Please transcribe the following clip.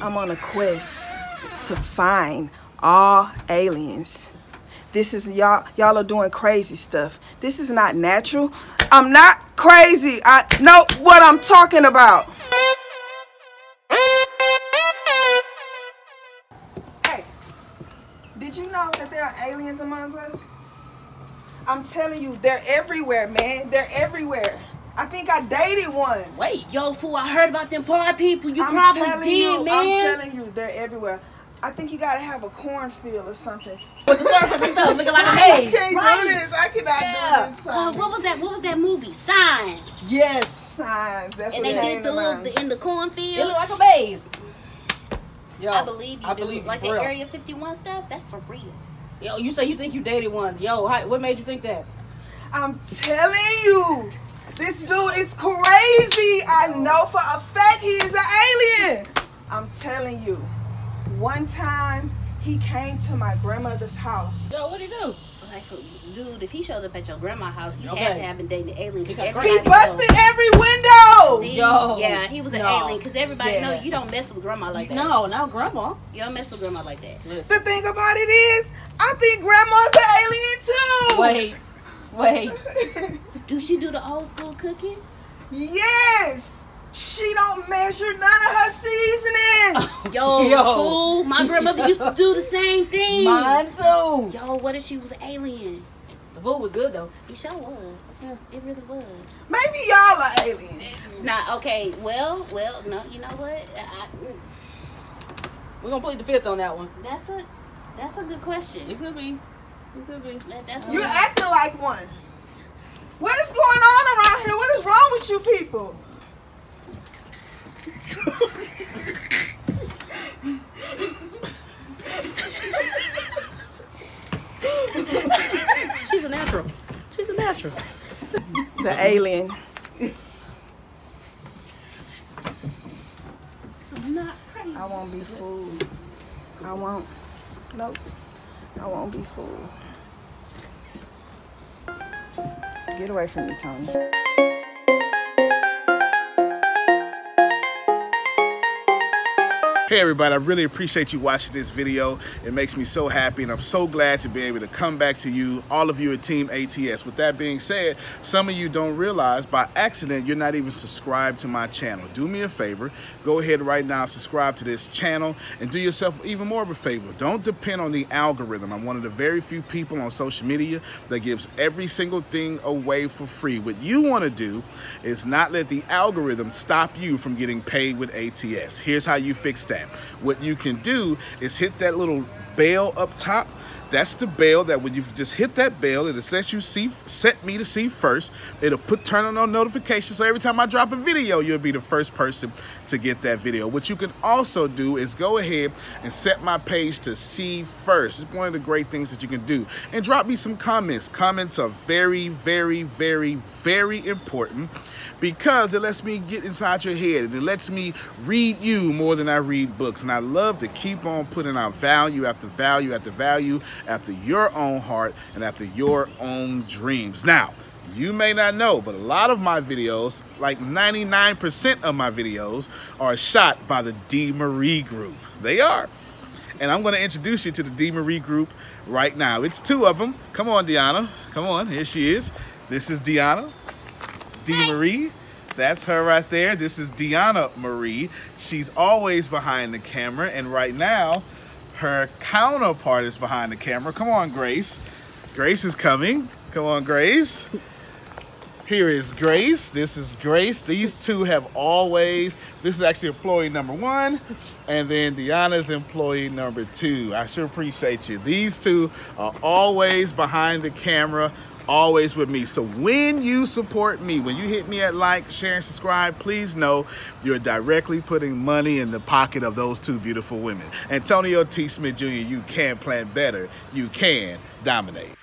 I'm on a quest to find all aliens. This is y'all y'all are doing crazy stuff. This is not natural. I'm not crazy. I know what I'm talking about. Hey, did you know that there are aliens among us? I'm telling you, they're everywhere, man. They're everywhere. I think I dated one. Wait, yo, fool! I heard about them poor people. You I'm probably telling did, you, man. I'm telling you, they're everywhere. I think you gotta have a cornfield or something. With the circles and stuff, looking like a maze. I can't right? do this. I cannot Yeah. do this. Uh, what was that? What was that movie? Signs. Yes. Signs. That's And what they did the little the, in the cornfield. It looked like a maze. Yo, I believe you I do. believe you like the real. Area 51 stuff. That's for real. Yo, you say you think you dated one. Yo, how, what made you think that? I'm telling you, this dude is crazy. I know for a fact he is an alien. I'm telling you. One time he came to my grandmother's house. Yo, what'd he do? Like, dude, if he showed up at your grandma's house, you Okay. had to have been dating the alien. He 'cause He busted knows. every window. See? Yo. Yeah, he was an No. alien because everybody Yeah. know you don't mess with grandma like that. No, not grandma. You don't mess with grandma like that. Listen. The thing about it is, I think grandma's an alien too. Wait, wait. Do she do the old school cooking? yes. She don't measure none of her seasonings. Yo, Yo. fool, my grandmother used to do the same thing. Mine too. Yo, what if she was an alien? The food was good though. It sure was. It really was. Maybe y'all are aliens. Nah, okay, well, well, no, you know what? I, mm, We're gonna plead the fifth on that one. that's a that's a good question. It could be. It could be. That- That's You're acting like one. What is going on around here? What is wrong with you people? She's a natural. She's a natural. The alien. I'm not crazy. I won't be fooled. I won't. Nope. I won't be fooled. Get away from me, Tony. Hey everybody, I really appreciate you watching this video. It makes me so happy and I'm so glad to be able to come back to you, all of you at Team ATS. With that being said, some of you don't realize by accident you're not even subscribed to my channel. Do me a favor, go ahead right now, subscribe to this channel and do yourself even more of a favor. Don't depend on the algorithm. I'm one of the very few people on social media that gives every single thing away for free. What you want to do is not let the algorithm stop you from getting paid with ATS. Here's how you fix that. What you can do is hit that little bell up top. That's the bell that when you just hit that bell, it lets you see, set me to see first. It'll put turn on notifications. So every time I drop a video, you'll be the first person to get that video. What you can also do is go ahead and set my page to see first. It's one of the great things that you can do. And drop me some comments. Comments are very, very, very, very important because it lets me get inside your head and it lets me read you more than I read books. And I love to keep on putting out value after value after value after your own heart and after your own dreams. Now, you may not know, but a lot of my videos, like 99% of my videos, are shot by the D. Marie Group. They are. And I'm going to introduce you to the D. Marie Group right now. It's two of them. Come on, Deaunna. Come on. Here she is. This is Deaunna. D. Marie. That's her right there. This is Deaunna Marie. She's always behind the camera, and right now, her counterpart is behind the camera. Come on, Grace. Grace is coming. Come on, Grace. Here is Grace. This is Grace. These two have always, this is actually employee number one, and then Deaunna's employee number two. I sure appreciate you. These two are always behind the camera, always with me. So when you support me, when you hit me at like, share, and subscribe, please know you're directly putting money in the pocket of those two beautiful women. Antonio T. Smith Jr., you can plan better. You can dominate.